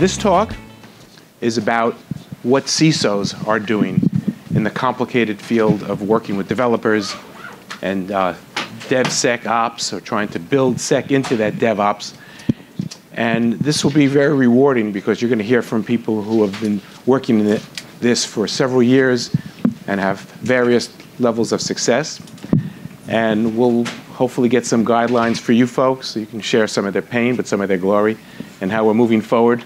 this talk is about what CISOs are doing in the complicated field of working with developers and uh, DevSecOps, or trying to build Sec into that DevOps. And this will be very rewarding because you're going to hear from people who have been working in this for several years and have various levels of success. And we'll hopefully get some guidelines for you folks so you can share some of their pain, but some of their glory, and how we're moving forward.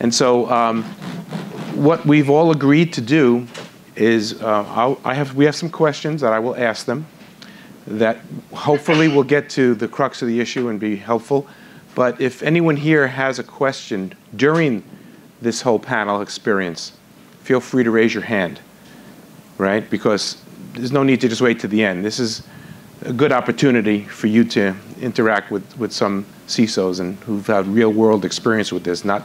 And so, um, what we've all agreed to do is uh, I have, we have some questions that I will ask them that hopefully will get to the crux of the issue and be helpful. But if anyone here has a question during this whole panel experience, feel free to raise your hand, right? Because there's no need to just wait to the end. This is a good opportunity for you to interact with, with some CISOs and who've had real world experience with this, not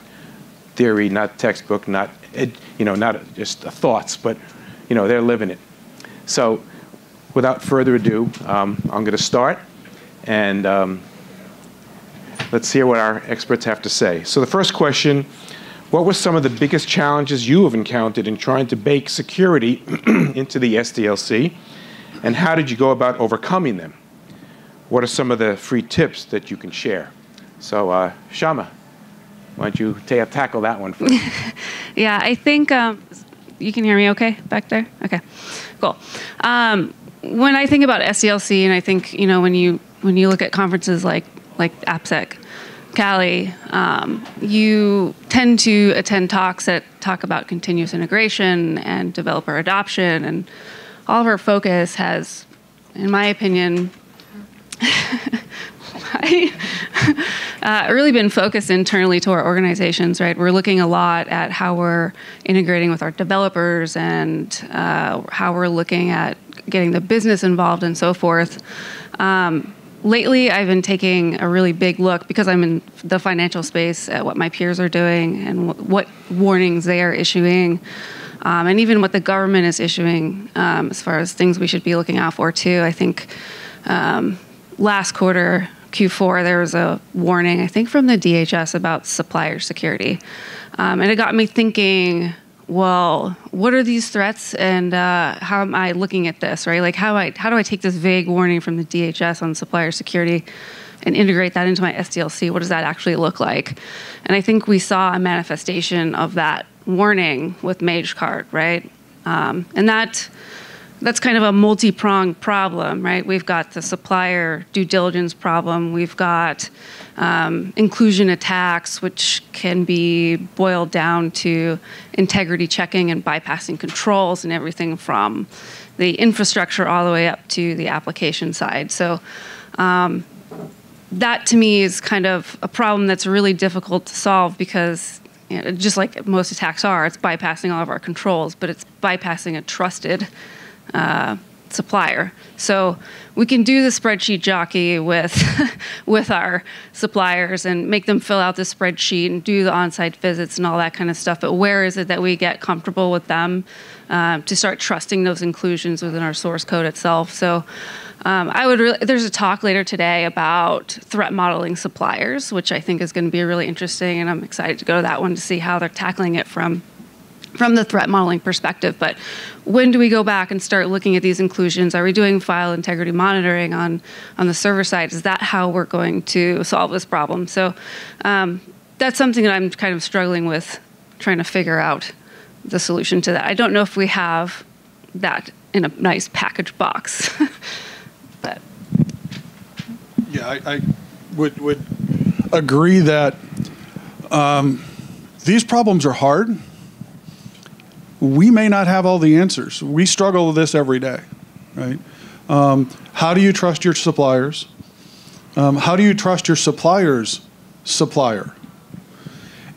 theory, not textbook, not, you know, not just thoughts, but, you know, they're living it. So without further ado, um, I'm going to start and um, let's hear what our experts have to say. So the first question, what were some of the biggest challenges you have encountered in trying to bake security into the SDLC? And how did you go about overcoming them? What are some of the free tips that you can share? So, uh, Shama, why don't you ta- tackle that one first? yeah, I think um, you can hear me okay back there? Okay, cool. Um, when I think about SDLC, and I think you know when you when you look at conferences like like AppSec, Cali, um, you tend to attend talks that talk about continuous integration and developer adoption and all of our focus has, in my opinion, uh, really been focused internally to our organizations, right? We're looking a lot at how we're integrating with our developers and uh, how we're looking at getting the business involved and so forth. Um, lately, I've been taking a really big look because I'm in the financial space at what my peers are doing and w- what warnings they are issuing um, and even what the government is issuing um, as far as things we should be looking out for too. I think um, last quarter, Q4, there was a warning, I think from the DHS about supplier security. Um, and it got me thinking, well, what are these threats and uh, how am I looking at this, right? Like, how, I, how do I take this vague warning from the DHS on supplier security and integrate that into my SDLC? What does that actually look like? And I think we saw a manifestation of that warning with MageCart, right? Um, and that that's kind of a multi-pronged problem, right? We've got the supplier due diligence problem. We've got um, inclusion attacks, which can be boiled down to integrity checking and bypassing controls and everything from the infrastructure all the way up to the application side. So um, that to me is kind of a problem that's really difficult to solve because you know, just like most attacks are, it's bypassing all of our controls, but it's bypassing a trusted uh, supplier. So we can do the spreadsheet jockey with with our suppliers and make them fill out the spreadsheet and do the on-site visits and all that kind of stuff. But where is it that we get comfortable with them uh, to start trusting those inclusions within our source code itself? So. Um, I would really, there's a talk later today about threat modeling suppliers, which I think is going to be really interesting, and I'm excited to go to that one to see how they're tackling it from from the threat modeling perspective. But when do we go back and start looking at these inclusions? Are we doing file integrity monitoring on on the server side? Is that how we're going to solve this problem? So um, that's something that I'm kind of struggling with, trying to figure out the solution to that. I don't know if we have that in a nice package box. but yeah, I, I would would agree that um, these problems are hard we may not have all the answers. We struggle with this every day, right? Um, how do you trust your suppliers? Um, how do you trust your supplier's supplier?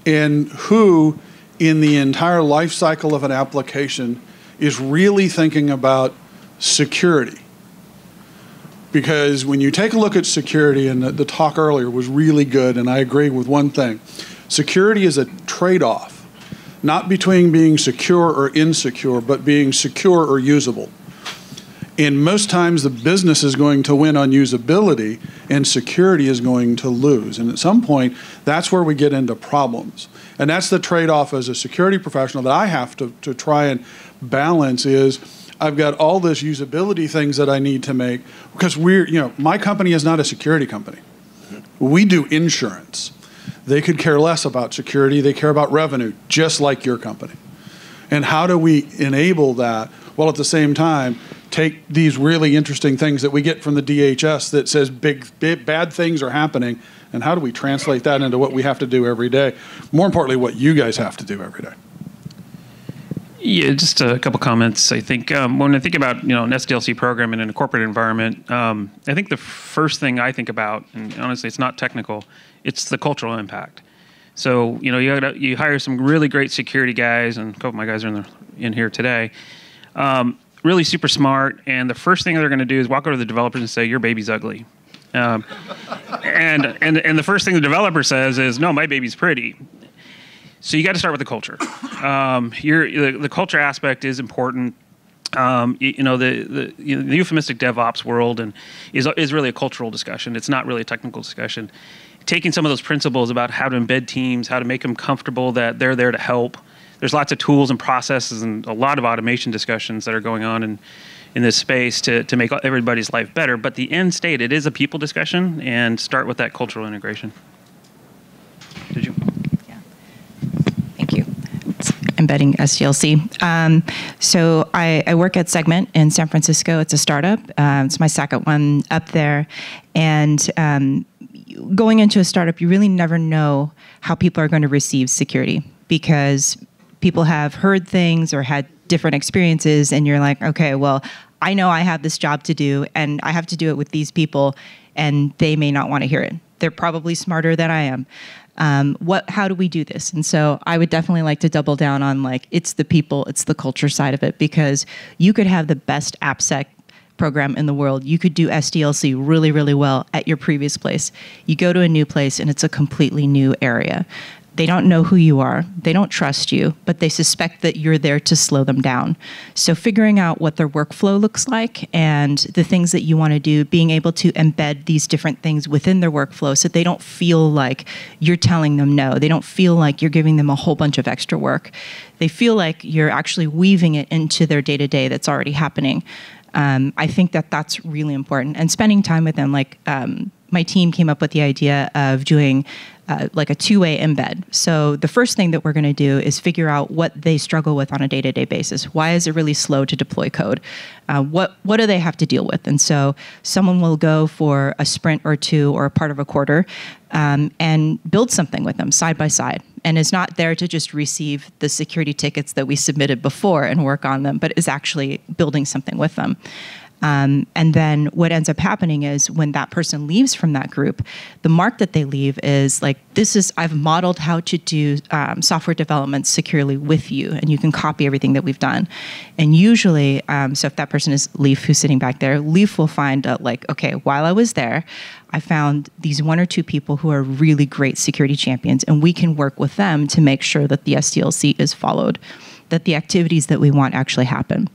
And who, in the entire life cycle of an application, is really thinking about security? Because when you take a look at security, and the, the talk earlier was really good, and I agree with one thing security is a trade off not between being secure or insecure, but being secure or usable. And most times the business is going to win on usability and security is going to lose. And at some point, that's where we get into problems. And that's the trade off as a security professional that I have to, to try and balance is I've got all this usability things that I need to make because we're, you know, my company is not a security company. We do insurance. They could care less about security, they care about revenue, just like your company. And how do we enable that while at the same time take these really interesting things that we get from the DHS that says big, big bad things are happening and how do we translate that into what we have to do every day? More importantly, what you guys have to do every day. Yeah, just a couple comments. I think um, when I think about you know an SDLC program in a corporate environment, um, I think the first thing I think about, and honestly, it's not technical, it's the cultural impact. So you know you gotta, you hire some really great security guys, and a couple of my guys are in, the, in here today. Um, really super smart, and the first thing they're going to do is walk over to the developers and say, "Your baby's ugly." Um, and, and, and the first thing the developer says is, no, my baby's pretty. So you got to start with the culture. Um, the, the, culture aspect is important. Um, you, you, know the, the, you know, the, euphemistic DevOps world and is, is really a cultural discussion. It's not really a technical discussion. Taking some of those principles about how to embed teams, how to make them comfortable that they're there to help. There's lots of tools and processes and a lot of automation discussions that are going on in this space to, to make everybody's life better. But the end state, it is a people discussion, and start with that cultural integration. Did you? Yeah. Thank you. It's embedding SDLC. Um, so I, I, work at Segment in San Francisco. It's a startup. Um, it's my second one up there, and um, going into a startup, you really never know how people are going to receive security because people have heard things or had different experiences and you're like okay well i know i have this job to do and i have to do it with these people and they may not want to hear it they're probably smarter than i am um, what how do we do this and so i would definitely like to double down on like it's the people it's the culture side of it because you could have the best appsec program in the world. You could do SDLC really, really well at your previous place. You go to a new place and it's a completely new area. They don't know who you are. They don't trust you, but they suspect that you're there to slow them down. So, figuring out what their workflow looks like and the things that you want to do, being able to embed these different things within their workflow so they don't feel like you're telling them no. They don't feel like you're giving them a whole bunch of extra work. They feel like you're actually weaving it into their day to day that's already happening. Um, I think that that's really important. And spending time with them, like um, my team came up with the idea of doing uh, like a two-way embed. So the first thing that we're going to do is figure out what they struggle with on a day-to-day basis. Why is it really slow to deploy code? Uh, what what do they have to deal with? And so someone will go for a sprint or two or a part of a quarter um, and build something with them side by side. And is not there to just receive the security tickets that we submitted before and work on them, but is actually building something with them. Um, and then what ends up happening is when that person leaves from that group, the mark that they leave is like, this is, I've modeled how to do um, software development securely with you, and you can copy everything that we've done. And usually, um, so if that person is Leaf who's sitting back there, Leaf will find out, like, okay, while I was there, I found these one or two people who are really great security champions, and we can work with them to make sure that the SDLC is followed, that the activities that we want actually happen.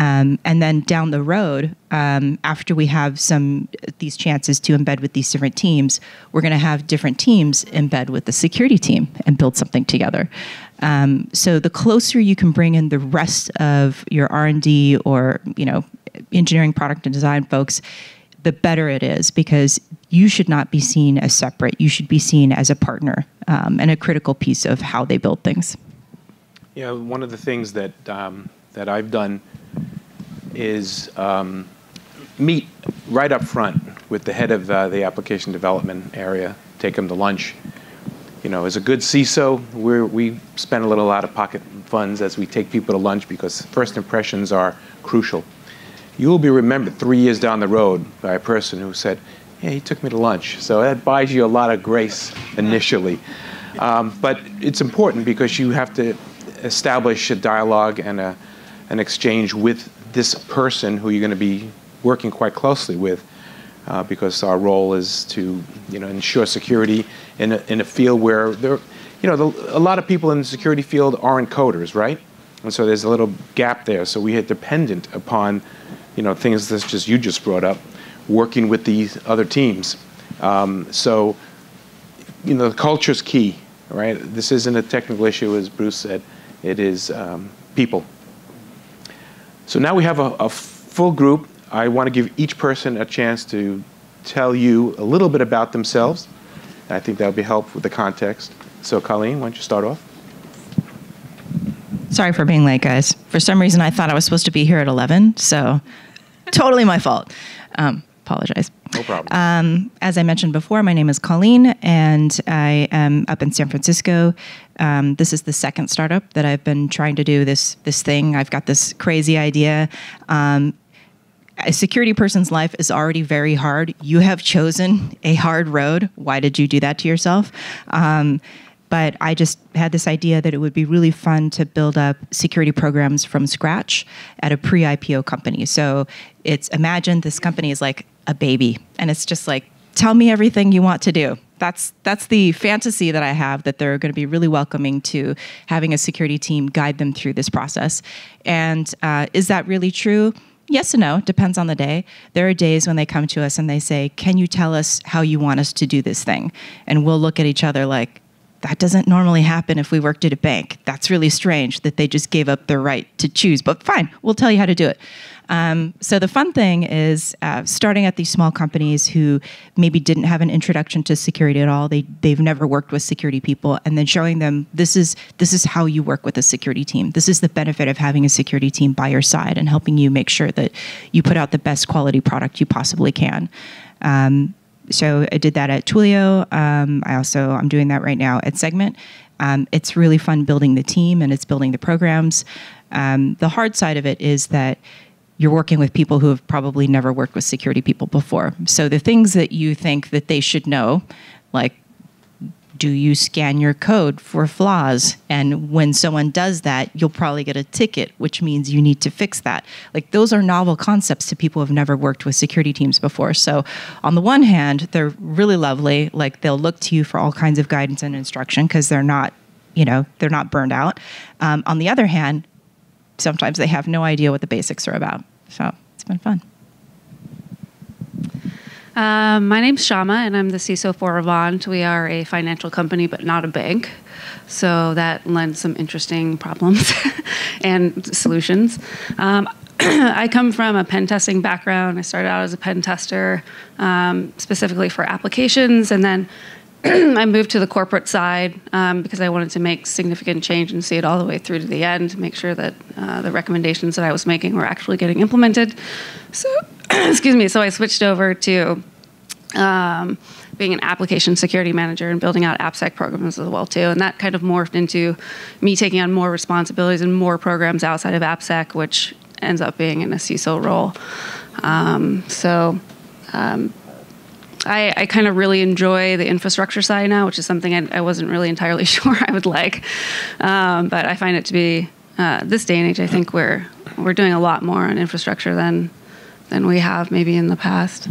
Um, and then down the road, um, after we have some these chances to embed with these different teams, we're going to have different teams embed with the security team and build something together. Um, so the closer you can bring in the rest of your R and D or you know engineering, product, and design folks, the better it is because you should not be seen as separate. You should be seen as a partner um, and a critical piece of how they build things. Yeah, one of the things that um, that I've done is um, meet right up front with the head of uh, the application development area, take him to lunch. You know, as a good CISO, we we spend a little out of pocket funds as we take people to lunch because first impressions are crucial. You will be remembered three years down the road by a person who said, "Yeah, he took me to lunch." So that buys you a lot of grace initially. Um, but it's important because you have to establish a dialogue and a, an exchange with this person who you're going to be working quite closely with uh, because our role is to you know ensure security in a, in a field where there you know the, a lot of people in the security field aren't coders right and so there's a little gap there so we are dependent upon you know, things that just you just brought up, working with these other teams. Um, so, you know, the culture is key, right? This isn't a technical issue, as Bruce said. It is um, people. So now we have a, a full group. I want to give each person a chance to tell you a little bit about themselves. I think that would be helpful with the context. So, Coleen, why don't you start off? Sorry for being late, guys. For some reason, I thought I was supposed to be here at 11, so totally my fault. Um, apologize. No problem. Um, as I mentioned before, my name is Coleen, and I am up in San Francisco. Um, this is the second startup that I've been trying to do this this thing. I've got this crazy idea. Um, a security person's life is already very hard. You have chosen a hard road. Why did you do that to yourself? But I just had this idea that it would be really fun to build up security programs from scratch at a pre IPO company. So it's imagine this company is like a baby, and it's just like, tell me everything you want to do. That's that's the fantasy that I have that they're going to be really welcoming to having a security team guide them through this process. And uh, is that really true? Yes and no, depends on the day. There are days when they come to us and they say, Can you tell us how you want us to do this thing? And we'll look at each other like, that doesn't normally happen if we worked at a bank. That's really strange that they just gave up their right to choose, but fine, we'll tell you how to do it. Um, so the fun thing is uh, starting at these small companies who maybe didn't have an introduction to security at all. They they've never worked with security people, and then showing them this is this is how you work with a security team. This is the benefit of having a security team by your side and helping you make sure that you put out the best quality product you possibly can. Um, so I did that at Twilio. Um, I also I'm doing that right now at Segment. Um, it's really fun building the team and it's building the programs. Um, the hard side of it is that you're working with people who have probably never worked with security people before. So the things that you think that they should know, like do you scan your code for flaws? And when someone does that, you'll probably get a ticket, which means you need to fix that. Like those are novel concepts to people who've never worked with security teams before. So on the one hand, they're really lovely. Like they'll look to you for all kinds of guidance and instruction because they're not, you know, they're not burned out. Um, on the other hand, sometimes they have no idea what the basics are about. So it's been fun. Um, my name's Shama, and I'm the CISO for Avant. We are a financial company, but not a bank. So that lends some interesting problems and solutions. Um, I come from a pen testing background. I started out as a pen tester, um, specifically for applications, and then I moved to the corporate side um, because I wanted to make significant change and see it all the way through to the end, to make sure that uh, the recommendations that I was making were actually getting implemented. So, excuse me. So I switched over to um, being an application security manager and building out AppSec programs as well too, and that kind of morphed into me taking on more responsibilities and more programs outside of AppSec, which ends up being in a CISO role. Um, so. Um, I, I kind of really enjoy the infrastructure side now, which is something I, I wasn't really entirely sure I would like. Um, but I find it to be uh, this day and age. I think we're we're doing a lot more on infrastructure than than we have maybe in the past.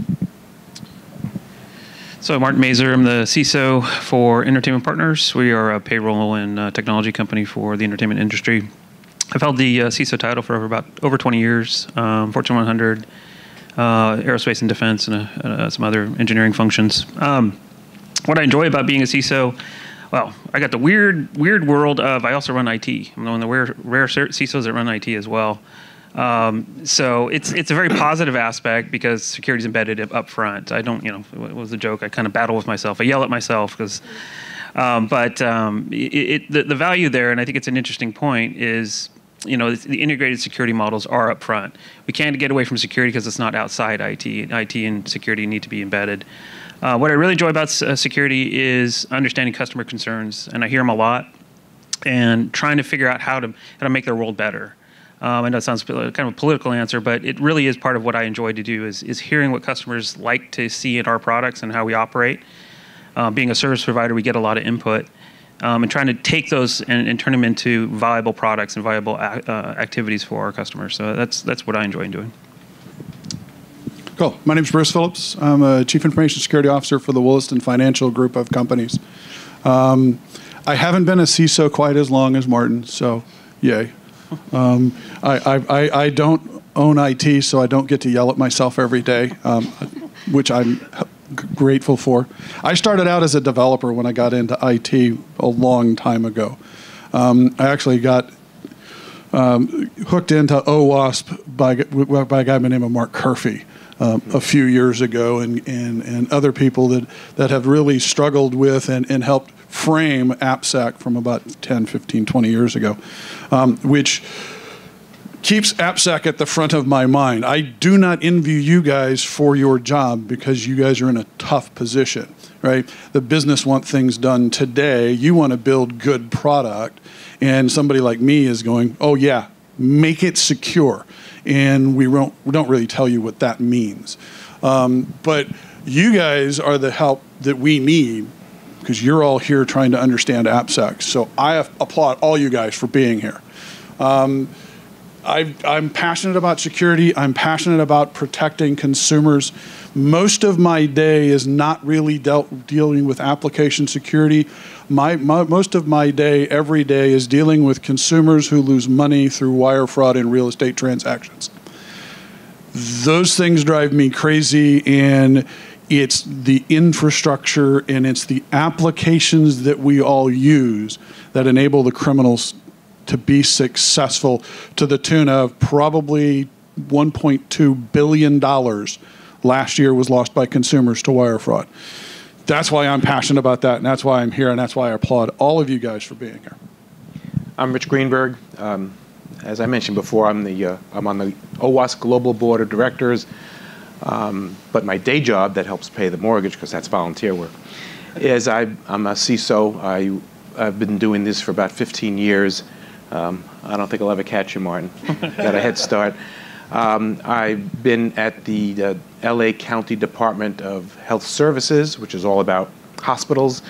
So, Martin Mazor, I'm the CISO for Entertainment Partners. We are a payroll and uh, technology company for the entertainment industry. I've held the uh, CISO title for over about over 20 years. Um, Fortune 100, uh, aerospace and defense, and uh, uh, some other engineering functions. Um, what I enjoy about being a CISO, well, I got the weird, weird world of I also run IT. I'm one of the rare, rare CISOs that run IT as well. Um, so it's it's a very positive aspect because security is embedded up front. I don't, you know, it was a joke. I kind of battle with myself. I yell at myself because, um, but um, it, it, the, the value there, and I think it's an interesting point, is you know the integrated security models are up front. We can't get away from security because it's not outside IT. IT and security need to be embedded. Uh, what I really enjoy about uh, security is understanding customer concerns, and I hear them a lot, and trying to figure out how to how to make their world better. Um, I know it sounds kind of a political answer, but it really is part of what I enjoy to do is, is hearing what customers like to see in our products and how we operate. Uh, being a service provider, we get a lot of input. Um, and trying to take those and, and, turn them into viable products and viable uh, activities for our customers. So that's that's what I enjoy doing. Cool. My name is Bruce Phillips. I'm a Chief Information Security Officer for the Williston Financial Group of companies. Um, I haven't been a CISO quite as long as Martin, so yay. Um, I, I, I, don't own IT, so I don't get to yell at myself every day, um, which I'm grateful for. I started out as a developer when I got into IT a long time ago. Um, I actually got um, hooked into OWASP by, by a guy by the name of Mark Curphey. Um, a few years ago, and, and, and other people that, that have really struggled with and, and helped frame AppSec from about 10, 15, 20 years ago, um, which keeps AppSec at the front of my mind. I do not envy you guys for your job because you guys are in a tough position, right? The business want things done today. You want to build good product, and somebody like me is going, "Oh yeah, make it secure," and we don't we don't really tell you what that means. Um, but you guys are the help that we need because you're all here trying to understand AppSec. So I applaud all you guys for being here. Um, I, am passionate about security. I'm passionate about protecting consumers. Most of my day is not really dealt, dealing with application security. My, my, most of my day, every day, is dealing with consumers who lose money through wire fraud and real estate transactions. Those things drive me crazy, and it's the infrastructure and it's the applications that we all use that enable the criminals to be successful to the tune of probably 1.2 billion dollars last year was lost by consumers to wire fraud. That's why I'm passionate about that, and that's why I'm here, and that's why I applaud all of you guys for being here. I'm Rich Greenberg. Um, as I mentioned before, I'm the uh, I'm on the OWASP Global Board of Directors. Um, but my day job that helps pay the mortgage, because that's volunteer work, is I, am a CISO. I, I've been doing this for about 15 years. Um, I don't think I'll ever catch you, Martin. Got a head start. Um, I've been at the uh, LA County Department of Health Services, which is all about hospitals.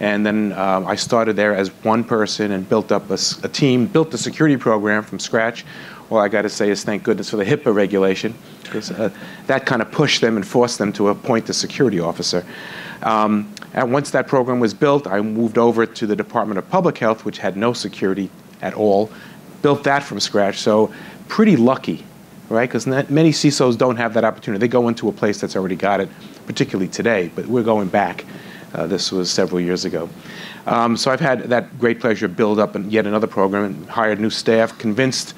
And then um, I started there as one person and built up a, a team, built the security program from scratch. All I got to say is thank goodness for the HIPAA regulation, because uh, that kind of pushed them and forced them to appoint a security officer. Um, and once that program was built, I moved over to the Department of Public Health, which had no security at all, built that from scratch. So pretty lucky, right? Because many CISOs don't have that opportunity. They go into a place that's already got it, particularly today, but we're going back. Uh, this was several years ago. Um, so I've had that great pleasure build up and yet another program and hired new staff, convinced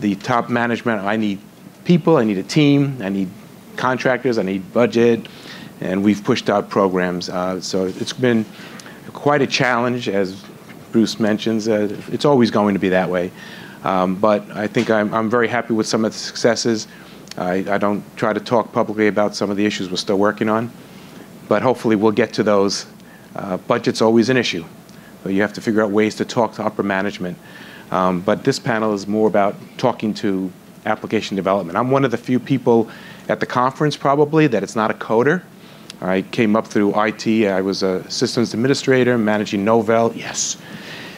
the top management I need people, I need a team, I need contractors, I need budget, and we've pushed out programs. Uh, so it's been quite a challenge, as Bruce mentions. Uh, it's always going to be that way. Um, but I think I'm, I'm, very happy with some of the successes. I, I, don't try to talk publicly about some of the issues we're still working on, but hopefully we'll get to those. Uh, budget's always an issue. So you have to figure out ways to talk to upper management. Um, but this panel is more about talking to application development. I'm one of the few people at the conference probably that it's not a coder. I came up through IT. I was a systems administrator managing Novell, yes,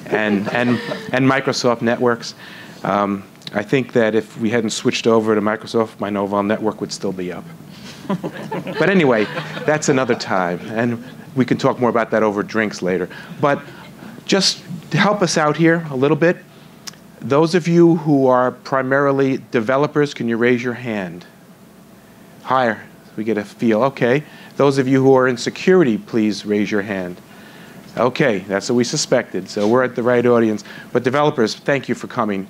and, and, and Microsoft networks. Um, I think that if we hadn't switched over to Microsoft, my Novell network would still be up. but anyway, that's another time, and we can talk more about that over drinks later. But just to help us out here a little bit, those of you who are primarily developers, can you raise your hand? Higher. We get a feel. Okay. Those of you who are in security, please raise your hand. Okay, that's what we suspected. So we're at the right audience. But developers, thank you for coming.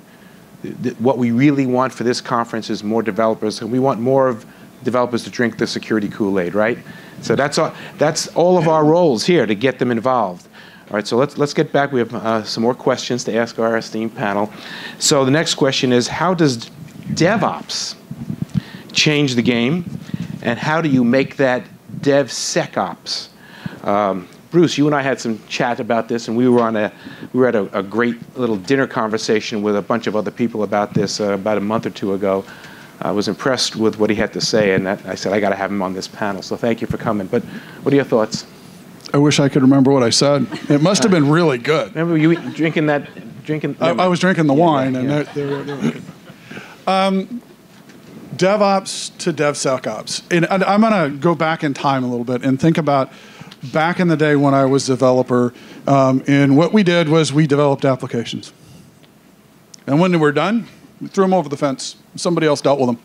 What we really want for this conference is more developers, and we want more of developers to drink the security Kool-Aid, right? So that's all, that's all of our roles here to get them involved. All right, so let's, let's get back. We have uh, some more questions to ask our esteemed panel. So the next question is, how does DevOps change the game, and how do you make that DevSecOps? Um, Bruce, you and I had some chat about this, and we were on a we were at a, a great little dinner conversation with a bunch of other people about this uh, about a month or two ago. I was impressed with what he had to say, and I said I got to have him on this panel. So thank you for coming. But what are your thoughts? I wish I could remember what I said. It must have been really good. Remember you drinking that, drinking? I, I was drinking the yeah, wine, yeah. and they, they, were, they were. Um, DevOps to DevSecOps. And I'm going to go back in time a little bit and think about back in the day when I was a developer. Um, and what we did was we developed applications. And when they were done, we threw them over the fence. Somebody else dealt with them.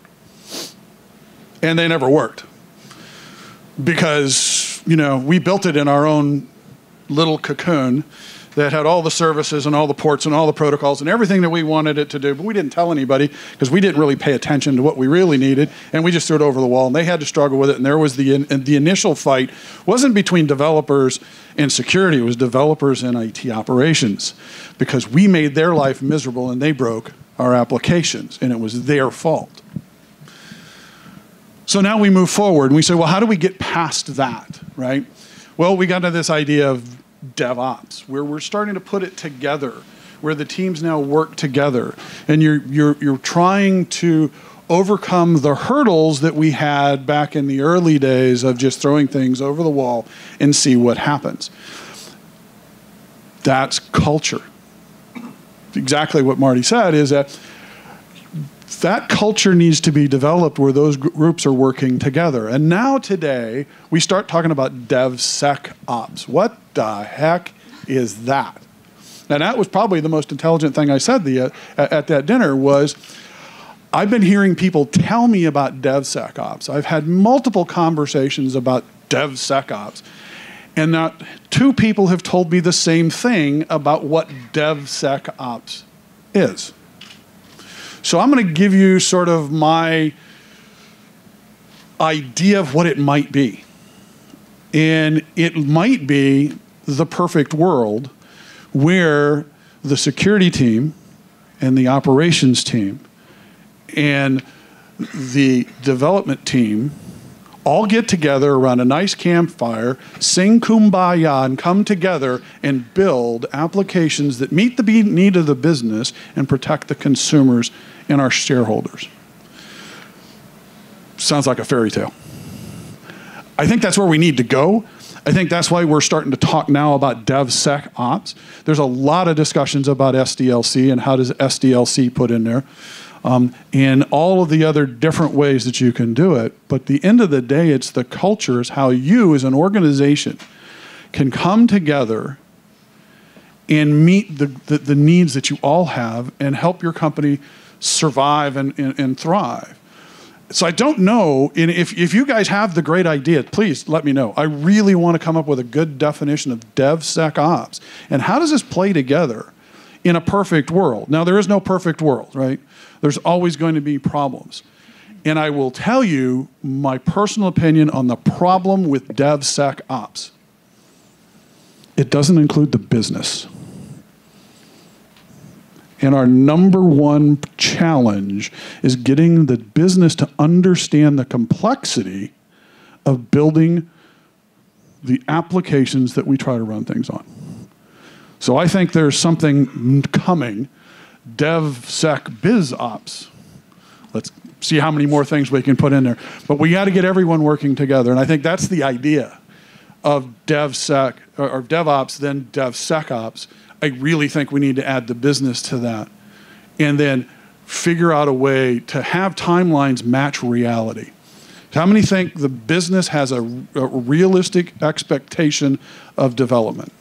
And they never worked. Because, you know, we built it in our own little cocoon that had all the services and all the ports and all the protocols and everything that we wanted it to do, but we didn't tell anybody because we didn't really pay attention to what we really needed, and we just threw it over the wall. And they had to struggle with it. And there was the in, the initial fight wasn't between developers and security; it was developers and IT operations because we made their life miserable and they broke our applications, and it was their fault. So now we move forward and we say, well, how do we get past that, right? Well, we got to this idea of DevOps, where we're starting to put it together, where the teams now work together, and you're you're you're trying to overcome the hurdles that we had back in the early days of just throwing things over the wall and see what happens. That's culture. Exactly what Marty said is that that culture needs to be developed where those groups are working together. And now today, we start talking about DevSecOps. What the heck is that? And that was probably the most intelligent thing I said the, uh, at that dinner was I've been hearing people tell me about DevSecOps. I've had multiple conversations about DevSecOps. And not two people have told me the same thing about what DevSecOps is. So I'm going to give you sort of my idea of what it might be. And it might be the perfect world where the security team and the operations team and the development team all get together around a nice campfire, sing kumbaya, and come together and build applications that meet the need of the business and protect the consumers and our shareholders. Sounds like a fairy tale. I think that's where we need to go. I think that's why we're starting to talk now about DevSecOps. There's a lot of discussions about SDLC and how does SDLC put in there, um, and all of the other different ways that you can do it. But the end of the day, it's the culture, is how you as an organization can come together and meet the, the, the needs that you all have and help your company survive and, and, and thrive. So I don't know, if, if you guys have the great idea, please let me know. I really want to come up with a good definition of DevSecOps. And how does this play together in a perfect world? Now, there is no perfect world, right? There's always going to be problems. And I will tell you my personal opinion on the problem with DevSecOps. It doesn't include the business. And our number one challenge is getting the business to understand the complexity of building the applications that we try to run things on. So I think there's something coming, DevSec BizOps. Let's see how many more things we can put in there. But we got to get everyone working together. And I think that's the idea of DevSec or DevOps, then DevSecOps I really think we need to add the business to that and then figure out a way to have timelines match reality. How many think the business has a, a realistic expectation of development?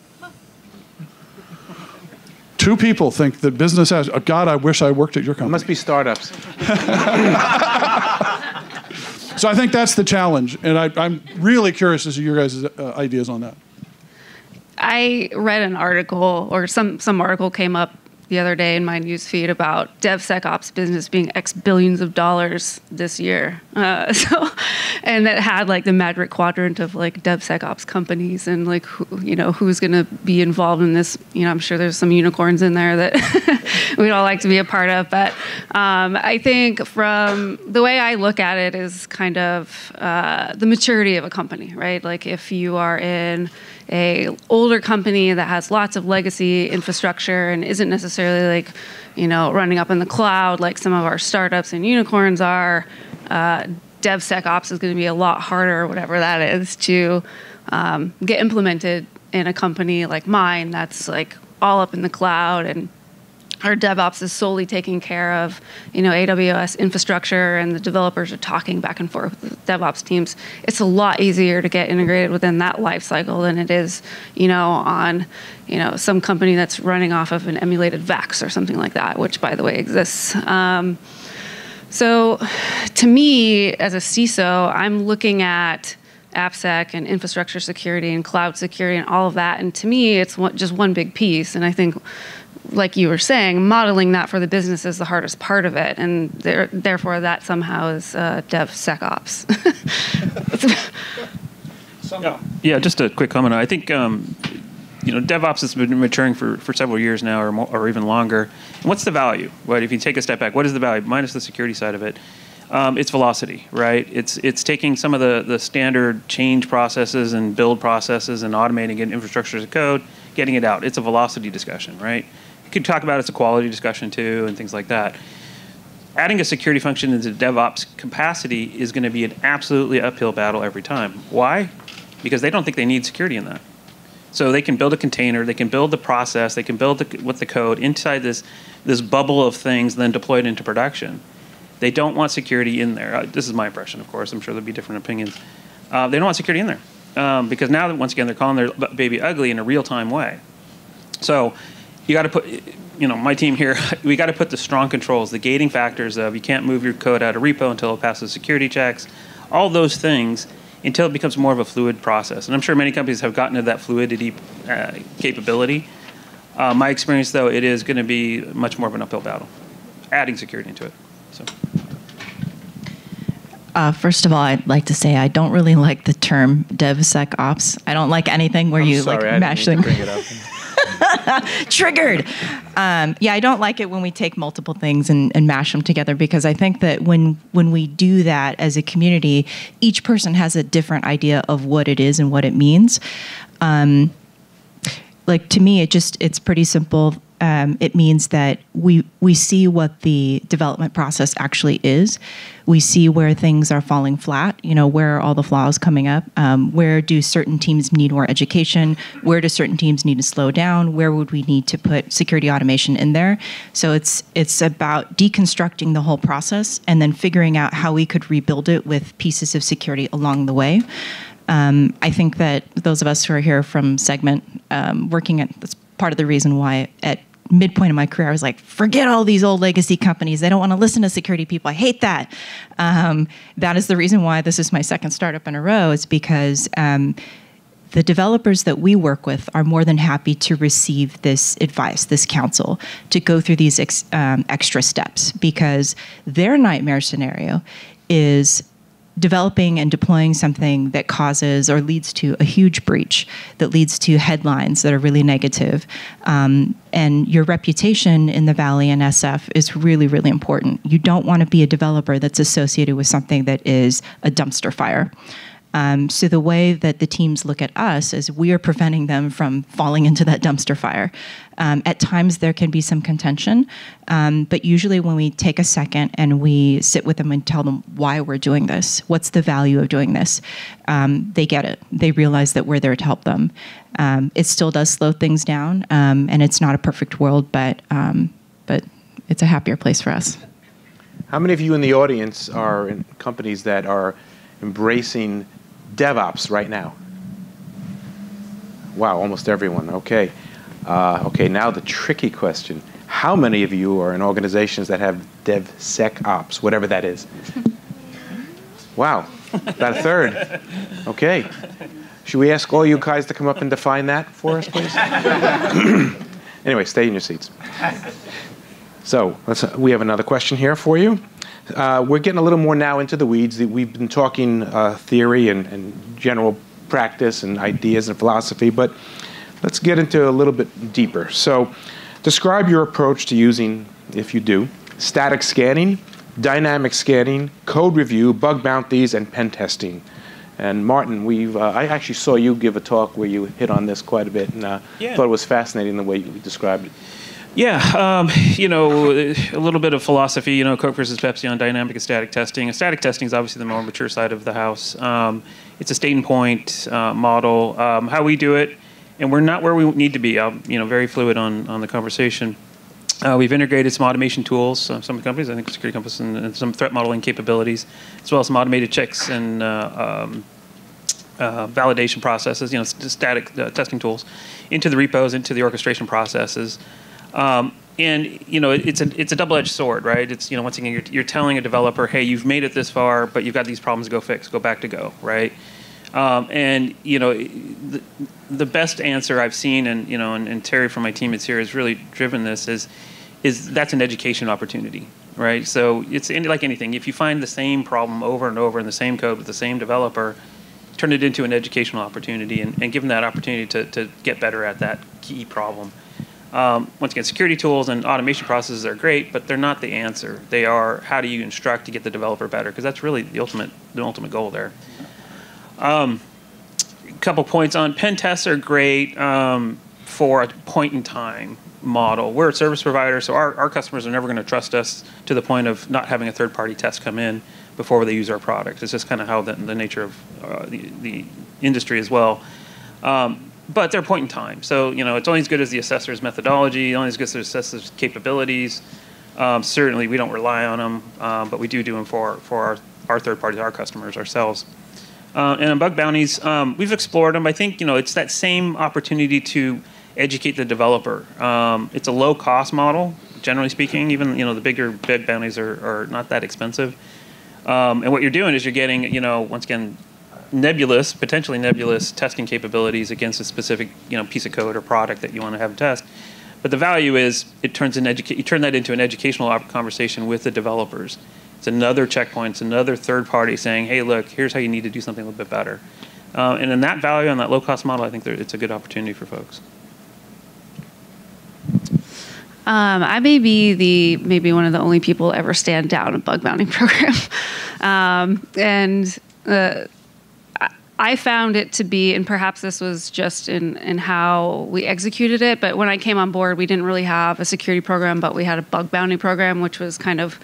Two people think that business has. Oh God, I wish I worked at your company. It must be startups. so I think that's the challenge, and I, am really curious as to your guys' uh, ideas on that. I read an article or some some article came up the other day in my news feed about DevSecOps business being X billions of dollars this year. Uh, so, and that had like the magic quadrant of like DevSecOps companies and like who, you know who's going to be involved in this. You know, I'm sure there's some unicorns in there that we'd all like to be a part of. But um, I think from the way I look at it is kind of uh, the maturity of a company, right? Like if you are in a older company that has lots of legacy infrastructure and isn't necessarily like you know running up in the cloud like some of our startups and unicorns are. Uh, devsecops is going to be a lot harder whatever that is to um, get implemented in a company like mine that's like all up in the cloud and our DevOps is solely taking care of, you know, AWS infrastructure, and the developers are talking back and forth with DevOps teams. It's a lot easier to get integrated within that lifecycle than it is, you know, on, you know, some company that's running off of an emulated VAX or something like that, which, by the way, exists. Um, so, to me, as a CISO, I'm looking at AppSec and infrastructure security and cloud security and all of that. And to me, it's one, just one big piece. And I think like you were saying, modeling that for the business is the hardest part of it, and there, therefore that somehow is uh, DevSecOps. yeah. yeah, just a quick comment. I think um, you know DevOps has been maturing for, for several years now, or, more, or even longer. And what's the value? Right? If you take a step back, what is the value minus the security side of it? Um, it's velocity, right? It's it's taking some of the the standard change processes and build processes and automating it, infrastructure as a code, getting it out. It's a velocity discussion, right? Could talk about it's a quality discussion too and things like that. Adding a security function into DevOps capacity is going to be an absolutely uphill battle every time. Why? Because they don't think they need security in that. So they can build a container, they can build the process, they can build the, with the code inside this this bubble of things, then deploy it into production. They don't want security in there. Uh, this is my impression, of course. I'm sure there'll be different opinions. Uh, they don't want security in there um, because now, once again, they're calling their baby ugly in a real time way. So you got to put you know my team here we got to put the strong controls the gating factors of you can't move your code out of repo until it passes security checks all those things until it becomes more of a fluid process and i'm sure many companies have gotten to that fluidity uh, capability uh, my experience though it is going to be much more of an uphill battle adding security into it so uh, first of all, I'd like to say I don't really like the term DevSecOps. I don't like anything where I'm you sorry, like mash them. Triggered. Um, yeah, I don't like it when we take multiple things and, and mash them together because I think that when when we do that as a community, each person has a different idea of what it is and what it means. Um, like to me, it just it's pretty simple um, it means that we we see what the development process actually is. We see where things are falling flat. You know, where are all the flaws coming up? Um, where do certain teams need more education? Where do certain teams need to slow down? Where would we need to put security automation in there? So it's it's about deconstructing the whole process and then figuring out how we could rebuild it with pieces of security along the way. Um, I think that those of us who are here from Segment, um, working at that's part of the reason why at midpoint of my career, I was like, forget all these old legacy companies. They don't want to listen to security people. I hate that. Um, that is the reason why this is my second startup in a row, is because um, the developers that we work with are more than happy to receive this advice, this counsel, to go through these ex, um, extra steps because their nightmare scenario is developing and deploying something that causes or leads to a huge breach that leads to headlines that are really negative. Um, and your reputation in the Valley and SF is really, really important. You don't want to be a developer that's associated with something that is a dumpster fire. Um, so the way that the teams look at us is we are preventing them from falling into that dumpster fire. Um, at times there can be some contention, um, but usually when we take a second and we sit with them and tell them why we're doing this, what's the value of doing this, um, they get it. They realize that we're there to help them. Um, it still does slow things down, um, and it's not a perfect world, but but it's a happier place for us. How many of you in the audience are in companies that are embracing DevOps right now? Wow, almost everyone. Okay. Uh, okay, now the tricky question. How many of you are in organizations that have DevSecOps, whatever that is? Wow, about a third. Okay. Should we ask all you guys to come up and define that for us, please? anyway, stay in your seats. So let's we have another question here for you. Uh, we're getting a little more now into the weeds. We've been talking uh, theory and, and, general practice and ideas and philosophy, but let's get into a little bit deeper. So, describe your approach to using, if you do, static scanning, dynamic scanning, code review, bug bounties, and pen testing. And Martin, we've uh, I actually saw you give a talk where you hit on this quite a bit, and uh, yeah. thought it was fascinating the way you described it. Yeah, um, you know, a little bit of philosophy. You know, Coke versus Pepsi on dynamic and static testing. Static testing is obviously the more mature side of the house. Um, it's a state and point uh, model. Um, how we do it, and we're not where we need to be. I'm, you know, very fluid on on the conversation. Uh, we've integrated some automation tools, some, some companies, I think Security Compass, and, and, some threat modeling capabilities, as well as some automated checks and uh, um, uh, validation processes, you know, static uh, testing tools, into the repos, into the orchestration processes. Um, and you know, it's a it's a double-edged sword, right? It's you know, once again, you're, you're telling a developer, hey, you've made it this far, but you've got these problems to go fix. Go back to go, right? Um, and you know, the, the, best answer I've seen, and you know, and, and Terry from my team is here has really driven this is, is that's an education opportunity, right? So it's like anything. If you find the same problem over and over in the same code with the same developer, turn it into an educational opportunity and, and give them that opportunity to, to get better at that key problem. Um, once again, security tools and automation processes are great, but they're not the answer. They are how do you instruct to get the developer better? Because that's really the ultimate the ultimate goal there. Um, a couple points on pen tests are great um, for a point in time model. We're a service provider, so our, our customers are never going to trust us to the point of not having a third party test come in before they use our product. It's just kind of how the, the nature of uh, the, the industry as well. Um, but they're point in time. So, you know, it's only as good as the assessor's methodology, only as good as the assessor's capabilities. Um, certainly, we don't rely on them, um, but we do do them for, for our, our third parties, our customers, ourselves. Uh, and on bug bounties, um, we've explored them. I think you know it's that same opportunity to educate the developer. Um, it's a low cost model, generally speaking. Even you know the bigger bug bounties are, are not that expensive. Um, and what you're doing is you're getting you know once again nebulous, potentially nebulous testing capabilities against a specific you know piece of code or product that you want to have test. But the value is it turns an educa- you turn that into an educational conversation with the developers. It's another checkpoint. It's another third party saying, "Hey, look, here's how you need to do something a little bit better." Uh, and in that value on that low cost model, I think there, it's a good opportunity for folks. Um, I may be the maybe one of the only people ever stand down a bug bounty program, um, and uh, I found it to be, and perhaps this was just in in how we executed it. But when I came on board, we didn't really have a security program, but we had a bug bounty program, which was kind of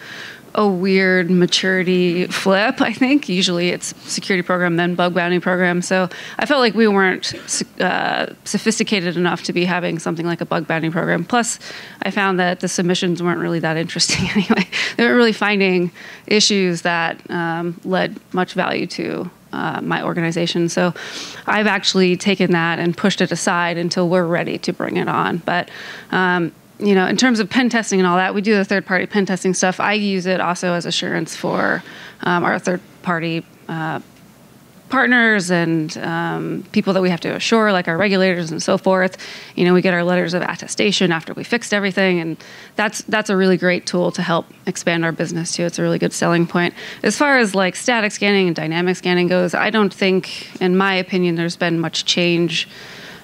a weird maturity flip, I think. Usually it's security program, then bug bounty program. So I felt like we weren't uh, sophisticated enough to be having something like a bug bounty program. Plus, I found that the submissions weren't really that interesting anyway. They weren't really finding issues that um, led much value to uh, my organization. So I've actually taken that and pushed it aside until we're ready to bring it on. But um, you know, in terms of pen testing and all that, we do the third party pen testing stuff. I use it also as assurance for um, our third party uh, partners and um, people that we have to assure, like our regulators and so forth. You know, we get our letters of attestation after we fixed everything, and that's that's a really great tool to help expand our business too. It's a really good selling point. As far as like static scanning and dynamic scanning goes, I don't think, in my opinion, there's been much change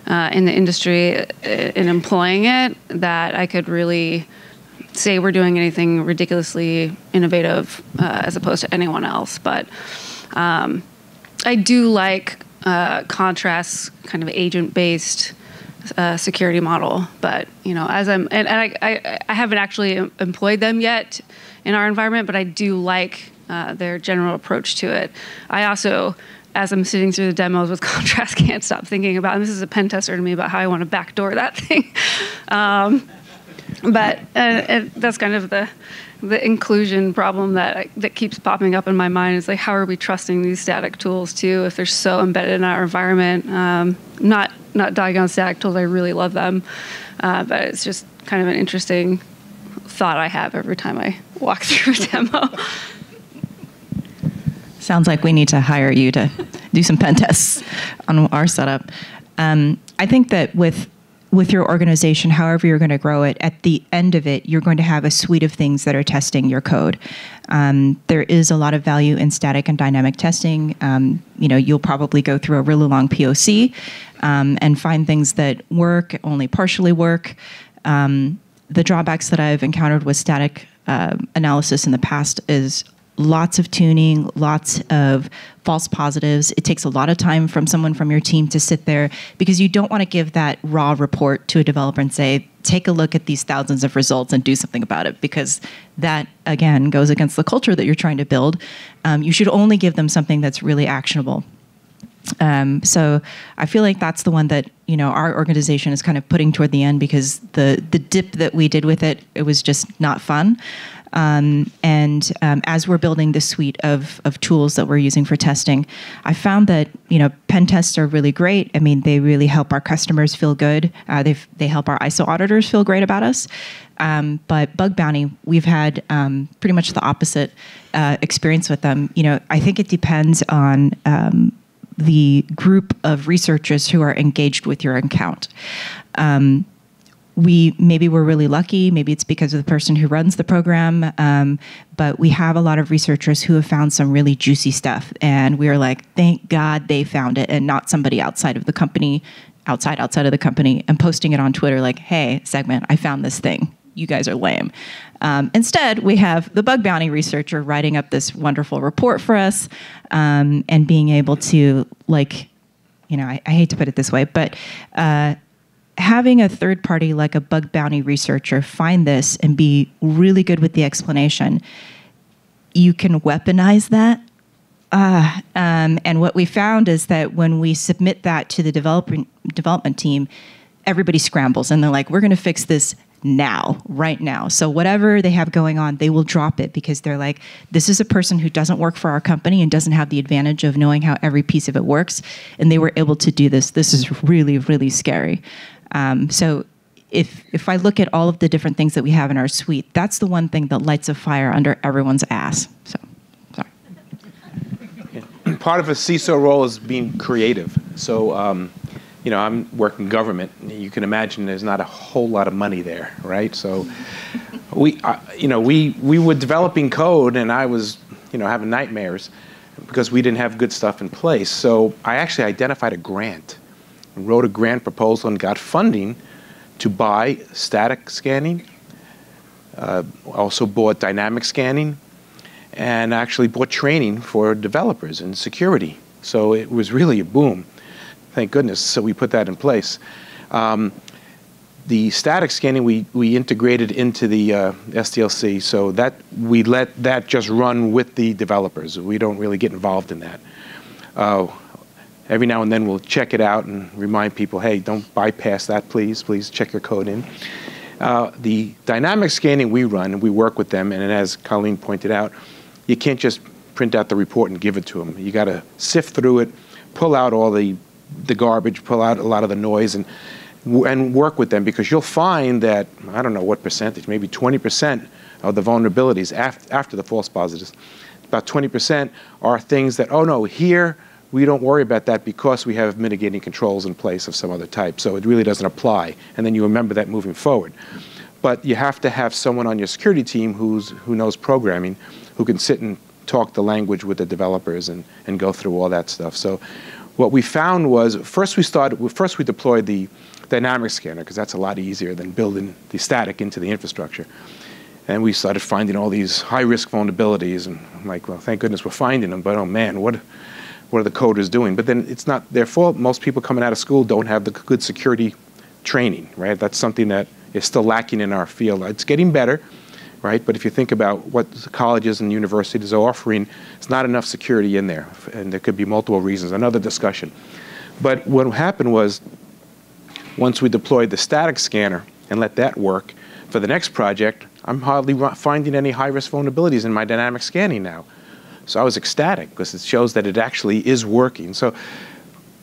uh, in the industry uh, in employing it that I could really say we're doing anything ridiculously innovative uh, as opposed to anyone else. But um, I do like uh, Contrast's kind of agent-based uh, security model. But you know, as I'm and, and I, I, I haven't actually employed them yet in our environment, but I do like uh, their general approach to it. I also as I'm sitting through the demos with Contrast, can't stop thinking about, and this is a pen tester to me, about how I want to backdoor that thing. Um, but uh, that's kind of the the inclusion problem that that keeps popping up in my mind is like how are we trusting these static tools too if they're so embedded in our environment um, not not dogging on static tools i really love them uh, but it's just kind of an interesting thought i have every time i walk through a demo Sounds like we need to hire you to do some pen tests on our setup. Um, I think that with with your organization, however you're going to grow it, at the end of it, you're going to have a suite of things that are testing your code. Um, there is a lot of value in static and dynamic testing. Um, you know, you'll probably go through a really long POC um, and find things that work, only partially work. Um, the drawbacks that I've encountered with static uh, analysis in the past is lots of tuning, lots of false positives. It takes a lot of time from someone from your team to sit there because you don't want to give that raw report to a developer and say, take a look at these thousands of results and do something about it because that, again, goes against the culture that you're trying to build. Um, you should only give them something that's really actionable. Um, so I feel like that's the one that you know our organization is kind of putting toward the end because the the dip that we did with it it was just not fun. Um, and um, as we're building the suite of, of tools that we're using for testing, I found that you know pen tests are really great. I mean, they really help our customers feel good. Uh, they they help our ISO auditors feel great about us. Um, but bug bounty, we've had um, pretty much the opposite uh, experience with them. You know, I think it depends on um, the group of researchers who are engaged with your account. Um, we maybe we're really lucky. Maybe it's because of the person who runs the program, um, but we have a lot of researchers who have found some really juicy stuff, and we are like, thank God they found it, and not somebody outside of the company, outside outside of the company, and posting it on Twitter like, hey, segment, I found this thing. You guys are lame. Um, instead, we have the bug bounty researcher writing up this wonderful report for us, um, and being able to like, you know, I, I hate to put it this way, but. Uh, having a third party like a bug bounty researcher find this and be really good with the explanation, you can weaponize that. Uh, um, and what we found is that when we submit that to the development development team, everybody scrambles and they're like, "We're going to fix this now, right now." So whatever they have going on, they will drop it because they're like, "This is a person who doesn't work for our company and doesn't have the advantage of knowing how every piece of it works." And they were able to do this. This is really, really scary. Um, so if if I look at all of the different things that we have in our suite, that's the one thing that lights a fire under everyone's ass. So, sorry. Part of a CISO role is being creative. So, um, you know, I'm working government. You can imagine there's not a whole lot of money there, right? So, we, uh, you know, we we were developing code, and I was, you know, having nightmares because we didn't have good stuff in place. So, I actually identified a grant wrote a grant proposal and got funding to buy static scanning. Uh, also bought dynamic scanning and actually bought training for developers in security. So it was really a boom. Thank goodness. So we put that in place. Um, the static scanning we, we integrated into the uh, SDLC, so that we let that just run with the developers. We don't really get involved in that. Uh, every now and then we'll check it out and remind people, hey, don't bypass that, please. Please check your code in. Uh, the dynamic scanning we run, and we work with them, and as Coleen pointed out, you can't just print out the report and give it to them. You got to sift through it, pull out all the the garbage, pull out a lot of the noise, and and work with them because you'll find that I don't know what percentage, maybe 20% of the vulnerabilities after, after the false positives, about 20% are things that oh no here we don't worry about that because we have mitigating controls in place of some other type. So it really doesn't apply. And then you remember that moving forward. But you have to have someone on your security team who's, who knows programming, who can sit and talk the language with the developers and, and go through all that stuff. So what we found was first we started, first we deployed the dynamic scanner because that's a lot easier than building the static into the infrastructure. And we started finding all these high risk vulnerabilities. And I'm like, well, thank goodness we're finding them. But oh man, what, what the coders doing? But then it's not their fault. Most people coming out of school don't have the good security training, right? That's something that is still lacking in our field. It's getting better, right? But if you think about what colleges and universities are offering, it's not enough security in there, and there could be multiple reasons. Another discussion. But what happened was, once we deployed the static scanner and let that work, for the next project, I'm hardly finding any high-risk vulnerabilities in my dynamic scanning now. So I was ecstatic because it shows that it actually is working. So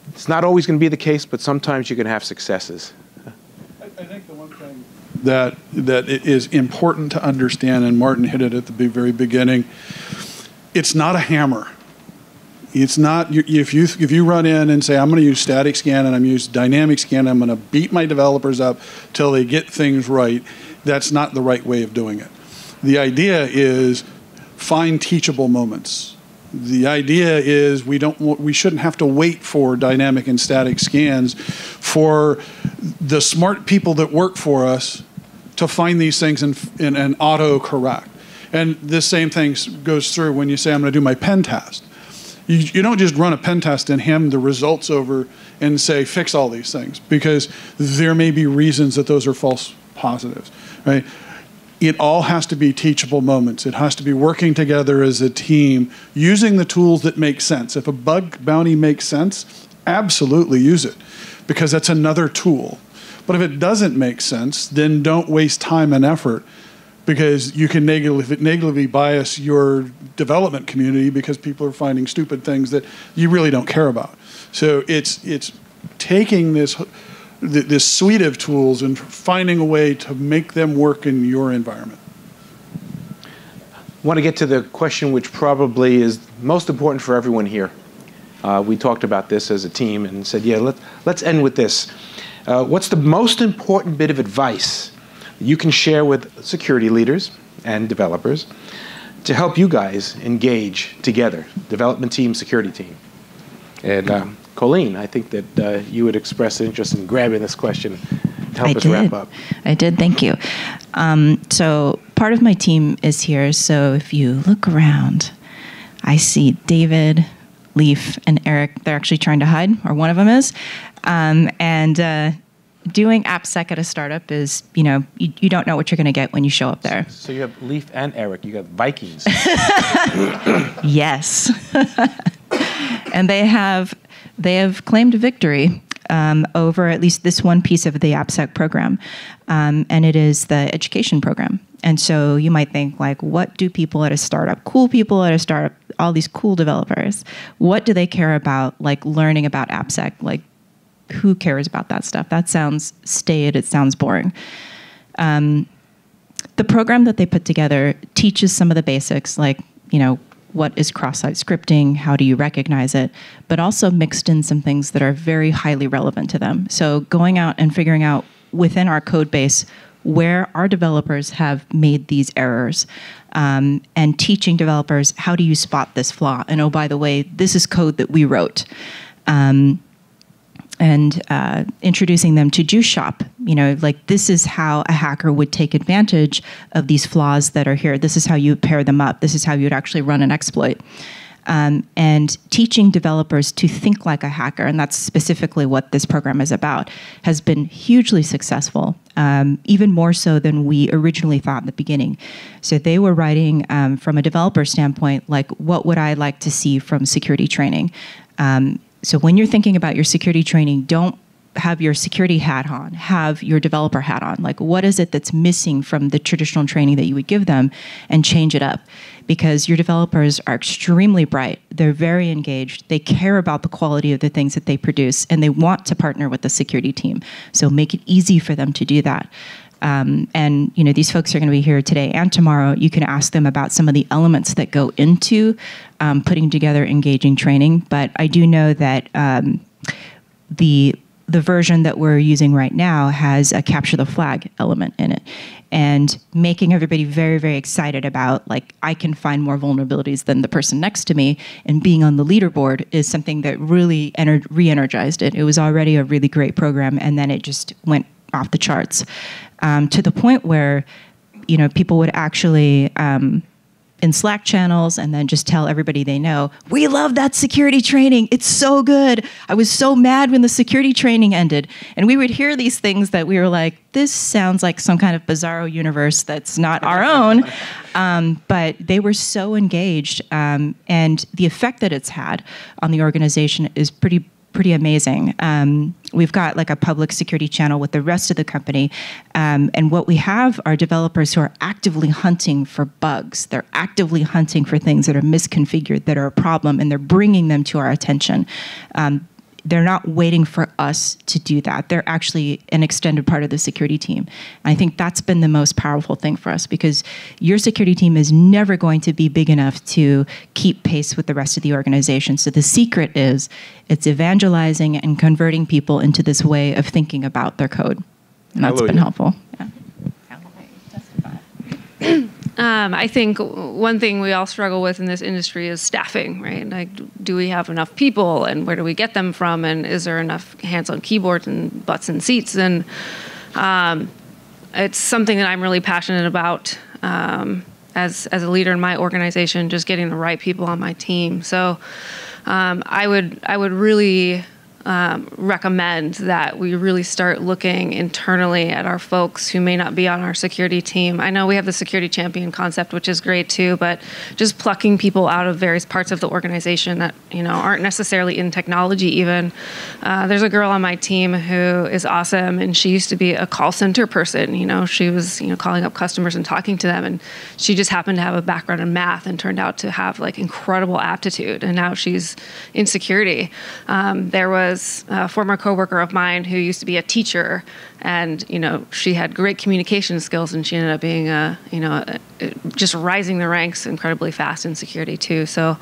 it's not always going to be the case, but sometimes you can have successes. I, I think the one thing that that is important to understand, and Martin hit it at the very beginning, it's not a hammer. It's not if you if you run in and say I'm going to use static scan and I'm use dynamic scan, I'm going to beat my developers up till they get things right. That's not the right way of doing it. The idea is find teachable moments. The idea is we don't we shouldn't have to wait for dynamic and static scans for the smart people that work for us to find these things and, and, and auto correct. And this same thing goes through when you say I'm going to do my pen test. You, you don't just run a pen test and hand the results over and say fix all these things because there may be reasons that those are false positives, right? It all has to be teachable moments. It has to be working together as a team, using the tools that make sense. If a bug bounty makes sense, absolutely use it because that's another tool. But if it doesn't make sense, then don't waste time and effort because you can negatively, negatively bias your development community because people are finding stupid things that you really don't care about. So it's it's taking this this suite of tools and finding a way to make them work in your environment. I want to get to the question which probably is most important for everyone here. Uh, we talked about this as a team and said, yeah, let, let's end with this. Uh, what's the most important bit of advice you can share with security leaders and developers to help you guys engage together, development team, security team? And um, Coleen, I think that uh, you would express interest in grabbing this question to help I us did. wrap up. I did. Thank you. Um, so part of my team is here. So if you look around, I see David, Leaf, and Eric. They're actually trying to hide, or one of them is. Um, and uh, doing AppSec at a startup is, you know, you, you don't know what you're going to get when you show up there. So you have Leaf and Eric. You got Vikings. Yes. and they have they have claimed victory um, over at least this one piece of the AppSec program, um, and it is the education program. And so you might think like, what do people at a startup, cool people at a startup, all these cool developers, what do they care about? Like learning about AppSec, like who cares about that stuff? That sounds staid. It sounds boring the program that they put together teaches some of the basics like you know what is cross-site scripting how do you recognize it but also mixed in some things that are very highly relevant to them. So going out and figuring out within our code base where our developers have made these errors um, and teaching developers how do you spot this flaw? And oh by the way this is code that we wrote and uh, introducing them to Juice Shop. You know, like this is how a hacker would take advantage of these flaws that are here. This is how you pair them up. This is how you would actually run an exploit. Um, and teaching developers to think like a hacker, and that's specifically what this program is about, has been hugely successful, um, even more so than we originally thought in the beginning. So they were writing um, from a developer standpoint, like, what would I like to see from security training? Um, so when you're thinking about your security training, don't have your security hat on, have your developer hat on. Like, what is it that's missing from the traditional training that you would give them and change it up? Because your developers are extremely bright, they're very engaged, they care about the quality of the things that they produce, and they want to partner with the security team. So make it easy for them to do that. Um, and you know these folks are going to be here today and tomorrow. You can ask them about some of the elements that go into um, putting together engaging training. But I do know that um, the the version that we're using right now has a capture the flag element in it and making everybody very very excited about like i can find more vulnerabilities than the person next to me and being on the leaderboard is something that really ener- re-energized it it was already a really great program and then it just went off the charts um, to the point where you know people would actually um, in Slack channels and then just tell everybody they know, we love that security training. It's so good. I was so mad when the security training ended. And we would hear these things that we were like, this sounds like some kind of bizarro universe that's not our own. Um, but they were so engaged. Um, and the effect that it's had on the organization is pretty pretty amazing. Um, we've got like a public security channel with the rest of the company. Um, and what we have are developers who are actively hunting for bugs. They're actively hunting for things that are misconfigured, that are a problem, and they're bringing them to our attention. Um, they're not waiting for us to do that. They're actually an extended part of the security team. And I think that's been the most powerful thing for us because your security team is never going to be big enough to keep pace with the rest of the organization. So the secret is it's evangelizing and converting people into this way of thinking about their code. And that's been helpful. Yeah. Um, I think one thing we all struggle with in this industry is staffing, right? Like, do we have enough people, and where do we get them from, and is there enough hands on keyboards and butts in seats? And um, it's something that I'm really passionate about um, as as a leader in my organization, just getting the right people on my team. So um, I would I would really um, recommend that we really start looking internally at our folks who may not be on our security team. I know we have the security champion concept, which is great too, but just plucking people out of various parts of the organization that you know aren't necessarily in technology. Even uh, there's a girl on my team who is awesome, and she used to be a call center person. You know, she was you know calling up customers and talking to them, and she just happened to have a background in math and turned out to have like incredible aptitude, and now she's in security. Um, there was was a former coworker of mine who used to be a teacher, and you know she had great communication skills, and she ended up being a you know just rising the ranks incredibly fast in security too. So.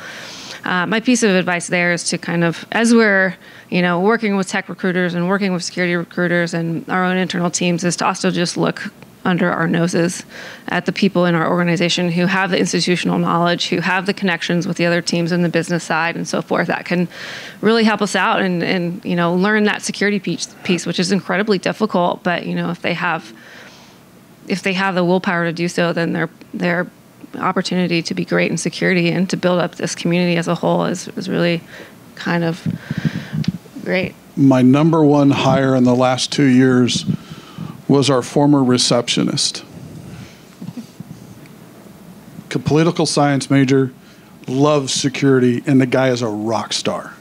Uh, my piece of advice there is to kind of, as we're, you know, working with tech recruiters and working with security recruiters and our own internal teams, is to also just look under our noses at the people in our organization who have the institutional knowledge, who have the connections with the other teams in the business side and so forth that can really help us out and, and you know learn that security piece, piece, which is incredibly difficult. But you know if they have if they have the willpower to do so, then their their opportunity to be great in security and to build up this community as a whole is, is really kind of great. My number one hire in the last two years was our former receptionist. Political science major, loves security, and the guy is a rock star.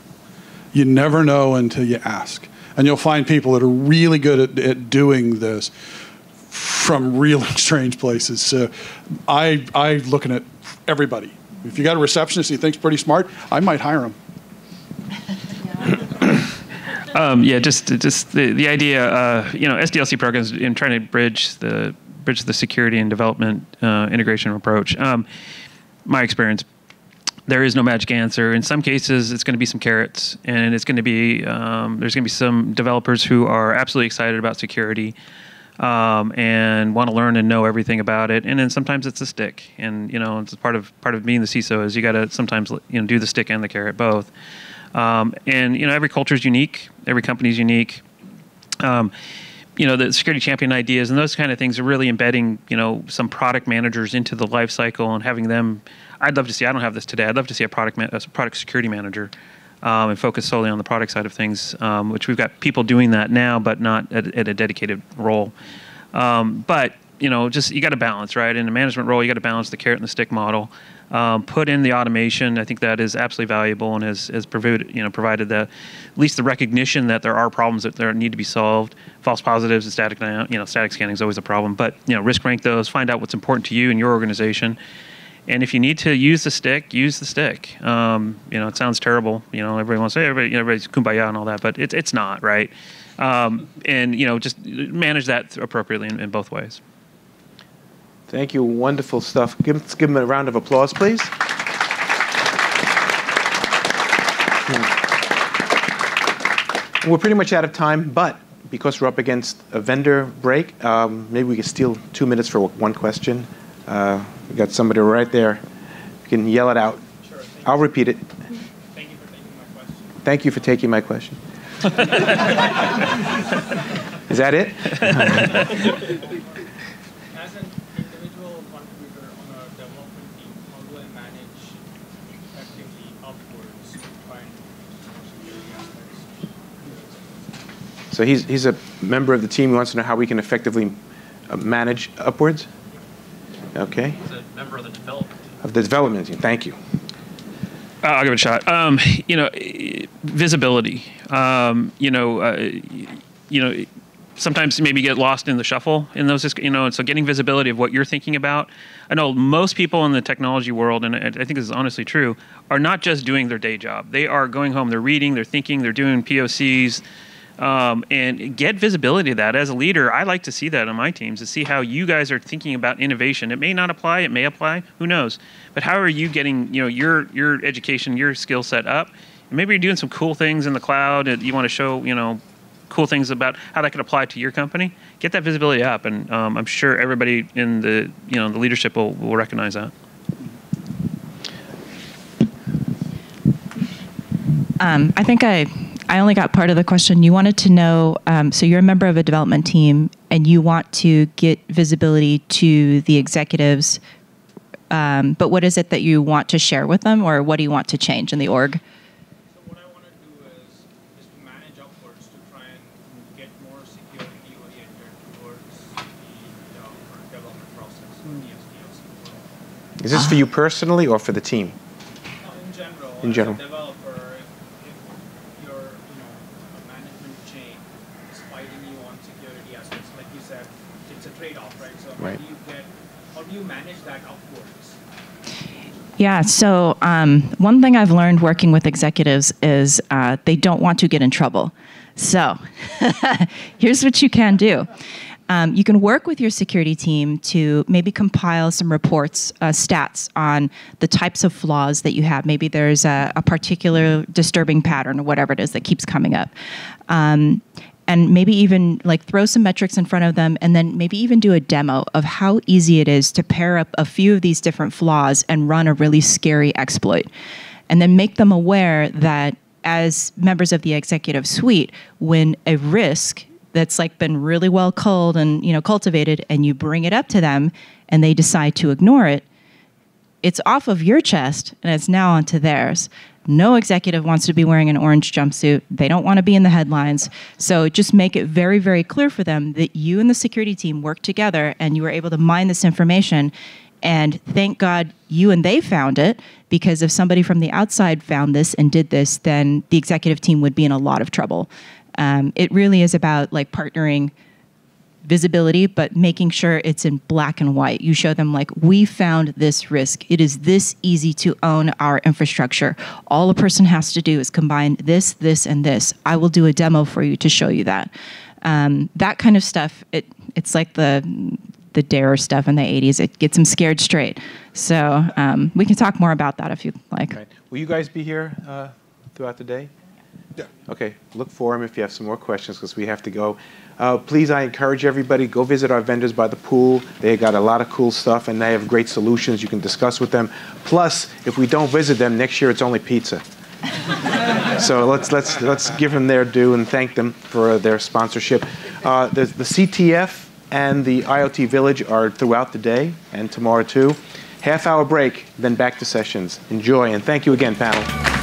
You never know until you ask. And you'll find people that are really good at, at doing this from really strange places. So I, I'm looking at everybody. If you got a receptionist he thinks pretty smart, I might hire him. Um, yeah, just just the the idea, uh, you know, SDLC programs in trying to bridge the bridge the security and development uh, integration approach. Um, my experience, there is no magic answer. In some cases, it's going to be some carrots, and it's going to be um, there's going to be some developers who are absolutely excited about security. Um, and want to learn and know everything about it. And then sometimes it's a stick, and you know, it's part of part of being the CISO is you got to sometimes you know do the stick and the carrot both. Um, and you know, every culture is unique. Every company is unique. Um, you know, the security champion ideas and those kind of things are really embedding, you know, some product managers into the life cycle and having them. I'd love to see. I don't have this today. I'd love to see a product a product security manager. Um, and focus solely on the product side of things, um, which we've got people doing that now, but not at, at a dedicated role. Um, but you know, just you got to balance, right? In a management role, you got to balance the carrot and the stick model um, put in the automation. I think that is absolutely valuable and has, has provided, you know, provided the, at least the recognition that there are problems that there need to be solved. False positives and static, you know, static scanning is always a problem. But you know, risk rank those, find out what's important to you and your organization. And if you need to use the stick, use the stick. Um, you know, it sounds terrible. You know, everybody wants to say everybody, you know, everybody's kumbaya and all that, but it's it's not right. Um, and you know, just manage that appropriately in, in both ways. Thank you. Wonderful stuff. Give, let's give him a round of applause, please. We're pretty much out of time, but because we're up against a vendor break, um, maybe we can steal two minutes for one question. Uh, we got somebody right there. You can yell it out. Sure, I'll repeat it. Thank you for taking my question. Thank you for taking my question. Is that it? So he's, he's a member of the team. He wants to know how we can effectively uh, manage upwards. Okay. He's a member of the development team. Of the development team. Thank you. Uh, I'll give it a shot. Um, you know, visibility. Um, you know, uh, you know, sometimes maybe get lost in the shuffle in those. You know, and so getting visibility of what you're thinking about. I know most people in the technology world, and I think this is honestly true, are not just doing their day job. They are going home. They're reading. They're thinking. They're doing POCs um, and get visibility of that. As a leader, I like to see that on my teams to see how you guys are thinking about innovation. It may not apply, it may apply, who knows? But how are you getting you know your your education, your skill set up? Maybe you're doing some cool things in the cloud you want to show you know cool things about how that could apply to your company. Get that visibility up, and um, I'm sure everybody in the you know the leadership will will recognize that. Um, I think I I only got part of the question. You wanted to know, um, so you're a member of a development team, and you want to get visibility to the executives. Um, but what is it that you want to share with them, or what do you want to change in the org? Is this for you personally or for the team? In general. In general. Yeah. So um, one thing I've learned working with executives is uh, they don't want to get in trouble. So here's what you can do. Um, you can work with your security team to maybe compile some reports, uh, stats on the types of flaws that you have. Maybe there's a, a particular disturbing pattern or whatever it is that keeps coming up. Um, and maybe even like throw some metrics in front of them and then maybe even do a demo of how easy it is to pair up a few of these different flaws and run a really scary exploit. And then make them aware that as members of the executive suite when a risk that's like been really well culled and you know cultivated and you bring it up to them and they decide to ignore it it's off of your chest and it's now onto theirs. No executive wants to be wearing an orange jumpsuit. They don't want to be in the headlines. So just make it very, very clear for them that you and the security team work together and you were able to mine this information. And thank God you and they found it because if somebody from the outside found this and did this, then the executive team would be in a lot of trouble. Um, it really is about like partnering visibility, but making sure it's in black and white. You show them, like, we found this risk. It is this easy to own our infrastructure. All a person has to do is combine this, this, and this. I will do a demo for you to show you that. Um, that kind of stuff, it, it's like the the dare stuff in the 80s. It gets them scared straight. So um, we can talk more about that if you'd like. Right. Will you guys be here uh, throughout the day? Yeah. Okay, look for them if you have some more questions because we have to go. Uh, please, I encourage everybody go visit our vendors by the pool. They got a lot of cool stuff and they have great solutions you can discuss with them. Plus, if we don't visit them next year, it's only pizza. so let's let's let's give them their due and thank them for their sponsorship. Uh, the, the CTF and the IoT Village are throughout the day and tomorrow too. Half hour break, then back to sessions. Enjoy and thank you again, panel.